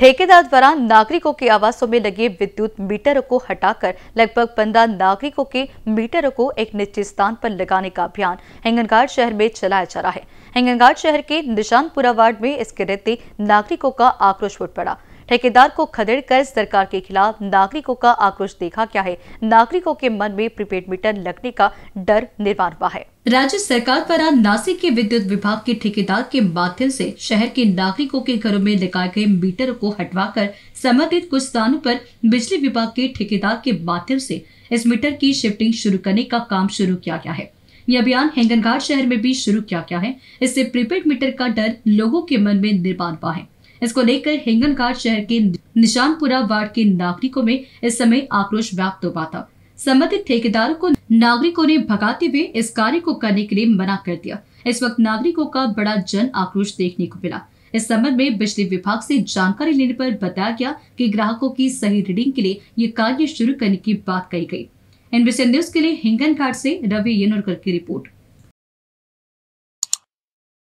ठेकेदार द्वारा नागरिकों के आवासों में लगे विद्युत मीटरों को हटाकर लगभग पंद्रह नागरिकों के मीटरों को एक निश्चित स्थान पर लगाने का अभियान हिंगनघाट शहर में चलाया जा रहा है। हिंगनघाट शहर के निशानपुरा वार्ड में इसके रहते नागरिकों का आक्रोश उठ पड़ा। ठेकेदार को खदेड़ कर सरकार के खिलाफ नागरिकों का आक्रोश देखा क्या है। नागरिकों के मन में प्रीपेड मीटर लगने का डर निर्माण हुआ है। राज्य सरकार द्वारा नासिक के विद्युत विभाग के ठेकेदार के माध्यम से शहर के नागरिकों के घरों में लगाए गए मीटर को हटवाकर संबंधित कुछ स्थानों पर बिजली विभाग के ठेकेदार के माध्यम से इस मीटर की शिफ्टिंग शुरू करने का काम शुरू किया गया है। यह अभियान हेंगनघाट शहर में भी शुरू किया गया है। इससे प्रीपेड मीटर का डर लोगों के मन में निर्माण हुआ है। इसको लेकर हिंगनघाट शहर के निशानपुरा वार्ड के नागरिकों में इस समय आक्रोश व्याप्त हुआ था संबंधित ठेकेदारों को नागरिकों ने भगाते हुए इस कार्य को करने के लिए मना कर दिया। इस वक्त नागरिकों का बड़ा जन आक्रोश देखने को मिला। इस संबंध में बिजली विभाग से जानकारी लेने पर बताया गया कि ग्राहकों की सही रीडिंग के लिए ये कार्य शुरू करने की बात कही गई। एनबीसी न्यूज़ के लिए हिंगन घाट से रवि येनोरकर की रिपोर्ट।